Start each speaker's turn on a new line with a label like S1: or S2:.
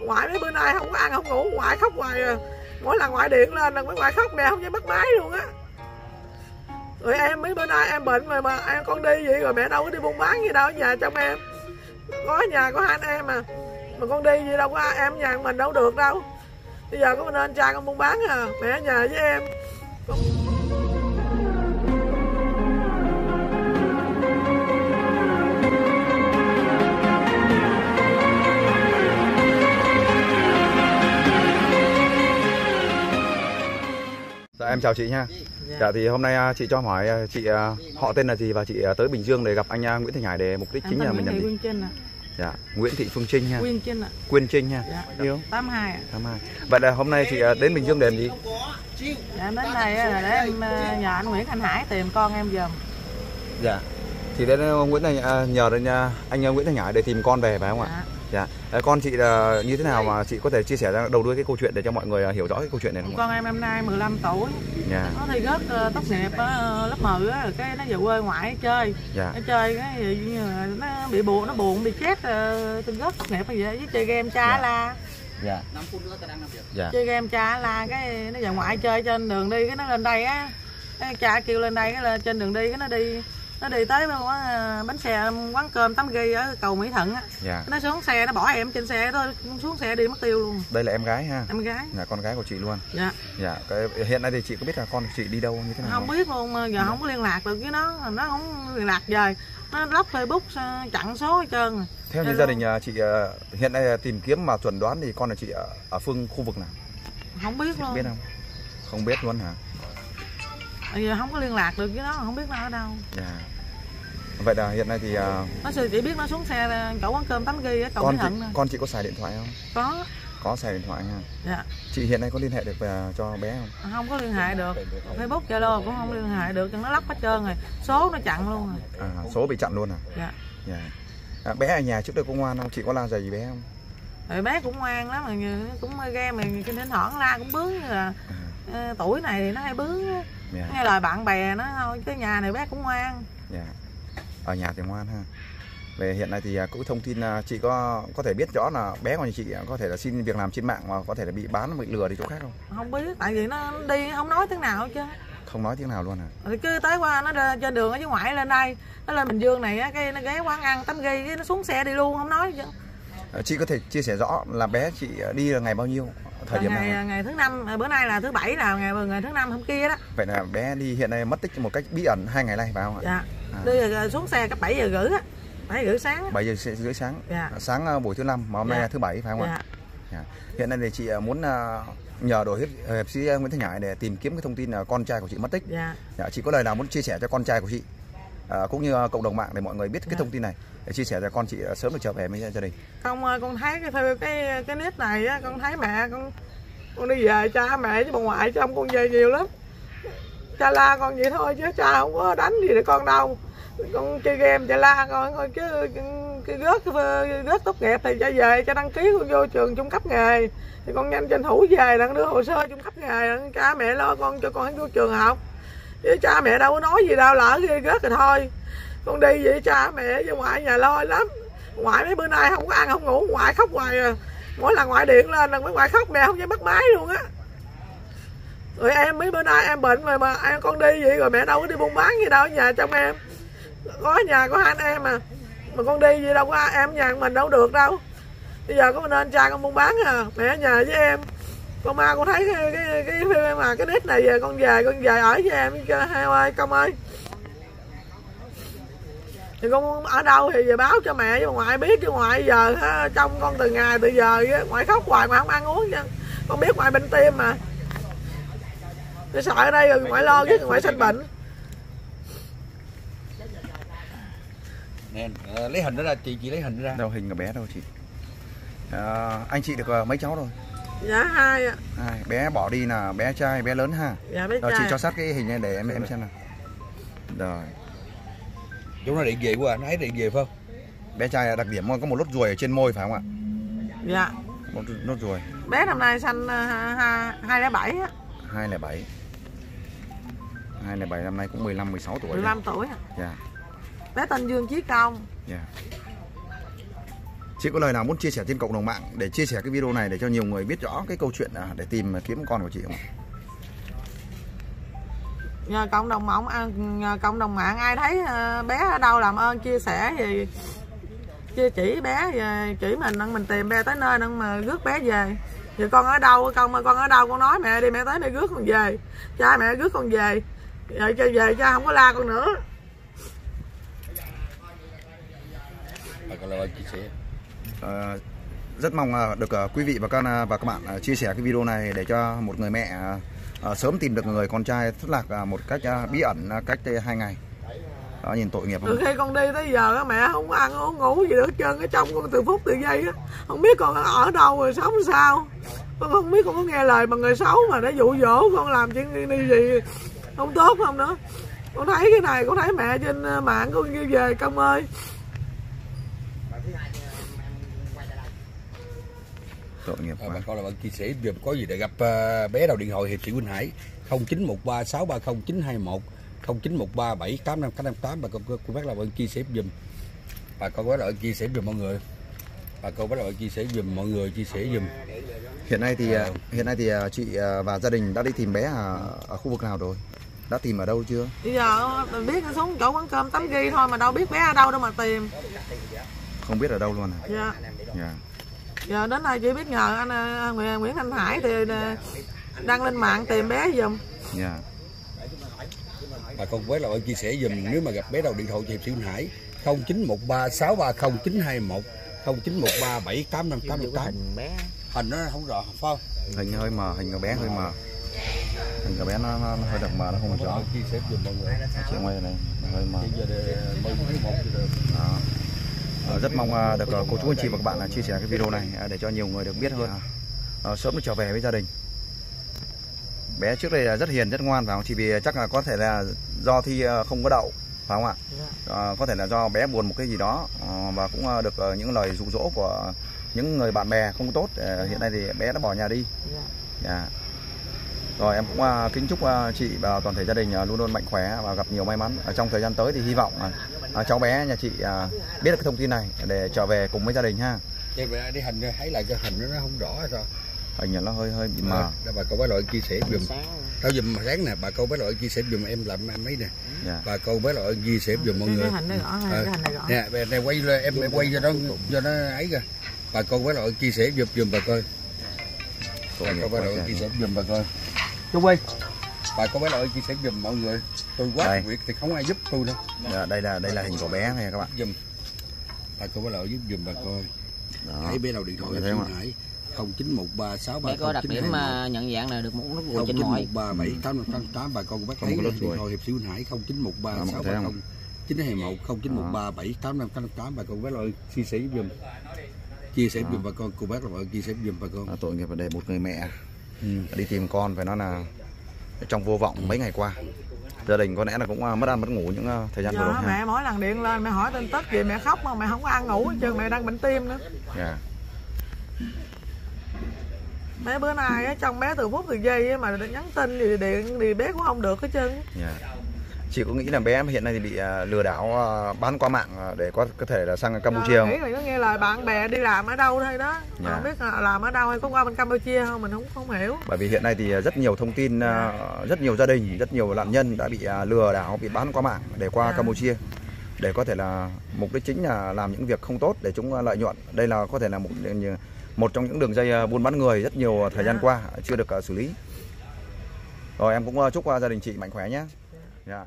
S1: ngoại mấy bữa nay không có ăn, không ngủ, ngoại khóc hoài à. Mỗi lần ngoại điện lên là mấy ngoại khóc mẹ không dám bắt máy luôn á. Rồi em, mấy bữa nay em bệnh rồi mà, em con đi vậy rồi mẹ đâu có đi buôn bán gì đâu ở nhà trong em. Có nhà có hai anh em à. Mà con đi gì đâu có em nhà mình đâu được đâu. Bây giờ có mình anh trai con buôn bán à mẹ ở nhà với em.
S2: Dạ em chào chị nha. Dạ thì hôm nay à, chị cho hỏi à, chị à, họ tên là gì và chị tới Bình Dương để gặp anh Nguyễn Thành Hải để mục đích chính là mình làm gì? Dạ, Nguyễn Thị Phương Trinh nha.
S1: Quyên Trinh ạ
S2: Quyên Trinh nha.
S1: dạ
S2: Yêu.
S1: 82 ạ
S2: Cảm ơn. Vậy là hôm nay chị đến Bình Dương để làm gì?
S1: dạ đến đây là để em nhờ anh Nguyễn Thanh Hải tìm con em giùm
S2: Dạ. Chị đến Nguyễn Thành à, nhờ đến anh Nguyễn Thành Hải để tìm con về phải không ạ?
S1: dạ
S2: Dạ. À, con chị là như thế nào mà chị có thể chia sẻ ra đầu đuôi cái câu chuyện để cho mọi người à, hiểu rõ cái câu chuyện này không ạ?
S1: con em năm nay 15 tuổi
S2: Dạ.
S1: nó ờ, tốt nghiệp ở ờ, lớp 10 á cái nó về quê ngoại chơi
S2: Dạ.
S1: nó chơi cái gì như là nó bị buồn nó buồn bị chết uh, tin rớt tốt nghiệp hay vậy với chơi game cha
S2: Dạ.
S1: la
S2: Dạ. Dạ.
S1: chơi game cha la cái nó về ngoại chơi trên đường đi cái nó lên đây á cái cha kêu lên đây cái lên trên đường đi cái nó đi nó đi tới quán, ờ, bánh xe quán cơm tắm ghi ở cầu Mỹ Thuận á
S2: Dạ.
S1: nó xuống xe nó bỏ em trên xe thôi xuống xe đi mất tiêu luôn
S2: Đây là em gái ha.
S1: em gái
S2: Là con gái của chị luôn.
S1: dạ
S2: Dạ. Cái, hiện nay thì chị có biết là con của chị đi đâu như thế nào
S1: không biết luôn giờ không có liên lạc được với nó nó không liên lạc rồi nó lóc facebook ờ, chặn số hết trơn rồi.
S2: Theo như gia đình à, chị hiện nay tìm kiếm mà chuẩn đoán thì con là chị ở, ở phương khu vực nào?
S1: không biết luôn
S2: Biết không? Không biết luôn hả?
S1: bây giờ không có liên lạc được với nó không biết nó ở đâu
S2: Dạ. Vậy là hiện nay thì à,
S1: nó chỉ biết nó xuống xe ra chỗ quán cơm tắm ghi cầu
S2: con chị, con chị có xài điện thoại không?
S1: có
S2: Có xài điện thoại ha.
S1: dạ
S2: Chị hiện nay có liên hệ được về cho bé không?
S1: không có liên hệ được facebook zalo cũng không liên hệ được nó lắp hết trơn rồi số nó chặn luôn rồi
S2: À, số bị chặn luôn à?
S1: dạ
S2: Dạ. À, bé ở nhà trước đây có ngoan không? Chị có la gì bé không?
S1: rồi bé cũng ngoan lắm mà cũng game mà trên thỉnh thoảng la cũng bướng như là
S2: À,
S1: ờ, tuổi này thì nó hay bướng á.
S2: dạ.
S1: nghe lời bạn bè nó thôi cái nhà này bé cũng ngoan
S2: Dạ. Ở nhà thì ngoan ha. Về hiện nay thì à, cái thông tin à, chị có có thể biết rõ là bé của nhà chị à, có thể là xin việc làm trên mạng mà có thể là bị bán bị lừa đi chỗ khác không?
S1: không biết tại vì nó đi không nói tiếng nào hết chứ
S2: Không nói tiếng nào luôn hả?
S1: rồi cứ tới qua nó ra- trên đường ở dưới ngoại lên đây nó lên bình dương này cái nó ghé quán ăn tắm ghi cái nó xuống xe đi luôn không nói chứ
S2: À, Chị có thể chia sẻ rõ là bé chị à, đi là ngày bao nhiêu? Thời điểm
S1: ngày
S2: nào?
S1: ngày thứ năm à, bữa nay là thứ bảy là ngày ngày thứ năm hôm kia đó
S2: Vậy là bé đi hiện nay mất tích một cách bí ẩn hai ngày nay phải không ạ?
S1: dạ
S2: À.
S1: đi rồi xuống xe cấp 7 giờ rưỡi á 7 giờ rưỡi sáng á.
S2: 7 giờ rưỡi- sáng.
S1: Dạ.
S2: Sáng à, buổi thứ năm mà hôm nay
S1: Dạ.
S2: là thứ bảy phải không ạ?
S1: dạ
S2: Dạ. Hiện nay thì chị à, muốn à, nhờ đội hiệp, hiệp sĩ Nguyễn Thanh Hải để tìm kiếm cái thông tin là con trai của chị mất tích.
S1: dạ
S2: Dạ, chị có lời nào muốn chia sẻ cho con trai của chị à, cũng như à, cộng đồng mạng để mọi người biết cái
S1: Dạ.
S2: thông tin này để chia sẻ cho con chị à, sớm được trở về với gia đình.
S1: ơi, con thấy cái cái cái, cái nét này á con thấy mẹ con con đi về cha mẹ với bà ngoại trong con về nhiều lắm cha la con vậy thôi chứ cha không có đánh gì để con đâu con chơi game chạy la rồi rồi chứ cái rớt rớt tốt nghiệp thì cho về cho đăng ký con vô trường trung cấp nghề. Thì con nhanh tranh thủ về là đưa hồ sơ trung cấp nghề cha mẹ lo con cho con vô trường học. Chứ cha mẹ đâu có nói gì đâu, lỡ khi rớt rồi thôi. Con đi vậy cha mẹ với ngoại nhà lo lắm. Ngoại mấy bữa nay không có ăn, không ngủ, ngoại khóc hoài à. Mỗi lần ngoại điện lên là mấy ngoại khóc, mẹ không dám bắt máy luôn á. Rồi em mấy bữa nay em bệnh rồi mà, em con đi vậy rồi mẹ đâu có đi buôn bán gì đâu ở nhà trong em có nhà có hai anh em mà. Mà con đi gì đâu có ai- em nhà mình đâu được đâu. Bây giờ có mình anh trai con buôn bán à mẹ nhà với em. Con ma con thấy cái cái cái, cái mà cái nít này về con về con về ở với em cho heo ơi công ơi. Thì con ở đâu thì về báo cho mẹ với bà ngoại biết chứ ngoại giờ ha, trong con từ ngày từ giờ ngoại khóc hoài mà không ăn uống chứ. Con biết ngoại bệnh tim mà. Tôi sợ ở đây rồi ngoại lo chứ ngoại sinh bệnh.
S3: Nè ờ, lấy hình đó ra chị chị lấy hình ra
S2: Đâu hình của bé đâu chị. À, anh chị được à, mấy cháu rồi?
S1: dạ hai ạ
S2: Hai, bé bỏ đi là bé trai bé lớn ha.
S1: dạ bé
S2: Rồi chị
S1: trai
S2: cho sát cái hình này để em em xem nào. Rồi,
S3: chúng nó điện về quá nó thấy điện về phải không
S2: bé trai là đặc điểm có một nốt ruồi ở trên môi phải không ạ?
S1: dạ
S2: Một nốt ruồi
S1: bé năm nay sanh à, hai lẻ bảy á
S2: 207. 207 năm nay cũng 15 16 tuổi. rồi.
S1: 15 tuổi ạ.
S2: Dạ.
S1: Bé tên Dương Chí Công.
S2: Dạ. chị có lời nào muốn chia sẻ trên cộng đồng mạng để chia sẻ cái video này để cho nhiều người biết rõ cái câu chuyện à, để tìm kiếm con của chị không ạ?
S1: Nhờ cộng đồng mạng à, nhờ cộng đồng mạng ai thấy à, bé ở đâu làm ơn chia sẻ thì chia chỉ bé về chỉ mình mình tìm bé tới nơi mà rước bé về. Thì con ở đâu con con ở đâu con nói mẹ đi mẹ tới đây rước con về. Cha mẹ rước con về. Rồi cho về cha không có la con nữa
S3: chia sẻ
S2: Ờ, rất mong à, được à, quý vị và các và các bạn chia sẻ cái video này để cho một người mẹ sớm tìm được người con trai thất lạc một cách bí ẩn cách đây hai ngày. Đó nhìn tội nghiệp
S1: từ
S2: không
S1: khi con đi tới giờ á, mẹ không có ăn uống ngủ gì được hết trơn. Ở trong con từ phút từ giây á không biết con ở đâu rồi sống sao. Con không biết con có nghe lời bằng người xấu mà nó dụ dỗ con làm chuyện đi gì không tốt không nữa. Con thấy cái này con thấy mẹ trên ờ, mạng con kêu về công ơi
S2: tội nghiệp
S3: à,
S2: quá.
S3: bà con là bạn chia sẻ dùm có gì để gặp à, bé đầu điện thoại hiệp sĩ Quỳnh Hải 0913 630 921 0913 785 858 bà con cô bác là bạn chia sẻ dùm bà con bác là bạn chia sẻ dùm mọi người. Bà con bác là bạn chia sẻ dùm mọi người chia sẻ dùm
S2: hiện nay thì à, hiện nay thì à, chị à, và gia đình đã đi tìm bé ở, ở khu vực nào rồi? Đã tìm ở đâu chưa?
S1: Bây giờ mình biết xuống chỗ quán cơm tắm ghi thôi mà đâu biết bé ở đâu đâu mà tìm.
S2: Không biết ở đâu luôn à?
S1: Dạ.
S2: Dạ
S1: giờ đến nay chỉ biết nhờ anh ờ, Nguyễn Nguyễn Thanh Hải thì ờ, đăng lên mạng tìm bé giùm.
S2: Dạ.
S3: Bà con bác là bạn chia sẻ dùm nếu mà gặp bé đầu điện thoại hiệp sĩ Quỳnh Hải 0913 630 921 0913 785 858
S4: bé.
S3: Hình nó không rõ phải không?
S2: Hình hơi mờ hình của bé hơi mờ. Hình của bé nó, nó, nó hơi đậm mờ nó không rõ.
S3: chia sẻ dùm mọi người.
S2: Chị ngoài này hơi mờ.
S3: Bây giờ để mời một
S2: rất mong à, được ờ, cô chú anh chị và các bạn chia sẻ cái video này à, để cho nhiều người được biết hơn. Ờ, sớm được trở về với gia đình. Bé trước đây là rất hiền rất ngoan và chỉ vì chắc là có thể là do thi ờ, không có đậu phải không ạ? Ờ, có thể là do bé buồn một cái gì đó ờ, và cũng ờ, được ờ, những lời dụ dỗ của những người bạn bè không tốt Ờ, hiện nay thì bé đã bỏ nhà đi. Dạ. Rồi em cũng à, kính chúc à, chị và toàn thể gia đình à, luôn luôn mạnh khỏe và gặp nhiều may mắn. Ở trong thời gian tới thì hy vọng à, à, cháu bé nhà chị à, biết được cái thông tin này để trở về cùng với gia đình ha.
S3: Đây bà đi hình thấy lại cái hình nó không rõ hay sao?
S2: Hình như nó hơi hơi bị mờ.
S3: Đó, bà con bác loại chia sẻ dùm Tao dùm sáng nè bà con bác loại chia sẻ dùm em làm em mấy nè.
S2: Dạ.
S3: bà con bác loại chia sẻ dùm mọi người.
S1: cái hình này rõ hay
S3: Ờ.
S1: cái hình này rõ.
S3: nè bà này quay lên em em quay cho nó cho nó ấy kìa. Bà con bác loại chia sẻ dùm dùm bà coi. Bà bác
S2: quá
S3: loại chia sẻ dùm bà coi. Chú ơi bà con bác loại chia sẻ dùm mọi người? Tôi quá
S2: Đây.
S3: việc thì không ai giúp tôi đâu.
S2: Dạ, đây là đây là hình của bé này các bạn.
S3: dùm bà con bác loại giúp dùm bà coi.
S2: Đó.
S3: hãy bé đầu điện thoại
S2: Mọi người
S3: em
S2: thấy không ạ?
S3: Hải 0913 630
S4: bé có đặc điểm mà nhận dạng là được một nút ruồi trên mỏi
S3: 0913 788 bà con của bác
S2: Không
S3: thấy
S2: có
S3: là
S2: nốt
S3: điện thoại hiệp sĩ Quỳnh Hải 0913
S2: Đó, mọi người thấy
S3: 630
S2: không?
S3: 921 0913 78588 bà con bác ơi chia sẻ giùm. Chia sẻ giúp bà con cô bác là bà chia sẻ giúp bà con
S2: À, tội nghiệp để một người mẹ.
S3: Ừ.
S2: đi tìm con phải nói là trong vô vọng mấy ngày qua. Gia đình có lẽ là cũng à, mất ăn mất ngủ những à, thời gian vừa
S1: giờ
S2: rồi
S1: mẹ mỗi lần điện lên mẹ hỏi tin tức gì mẹ khóc mà mẹ không có ăn ngủ trơn mẹ đang bệnh tim nữa
S2: Dạ.
S1: bé bữa nay á trong bé từ phút từ giây á, mà nhắn tin gì điện thì bé cũng không được hết trơn
S2: Dạ. Chị có nghĩ là bé hiện nay thì bị à, lừa đảo à, bán qua mạng à, để có có thể là sang Campuchia không?
S1: nghĩ là nó nghe lời bạn bè đi làm ở đâu thôi đó
S2: Dạ.
S1: không biết là làm ở đâu hay có qua bên Campuchia không mình không không hiểu
S2: Bởi vì hiện nay thì rất nhiều thông tin, rất nhiều gia đình, rất nhiều nạn nhân đã bị lừa đảo, bị bán qua mạng để qua
S1: Dạ.
S2: Campuchia để có thể là mục đích chính là làm những việc không tốt để chúng lợi nhuận. Đây là có thể là một một trong những đường dây buôn bán người rất nhiều thời gian
S1: Dạ.
S2: qua chưa được xử lý. Rồi em cũng chúc gia đình chị mạnh khỏe nhé. Dạ.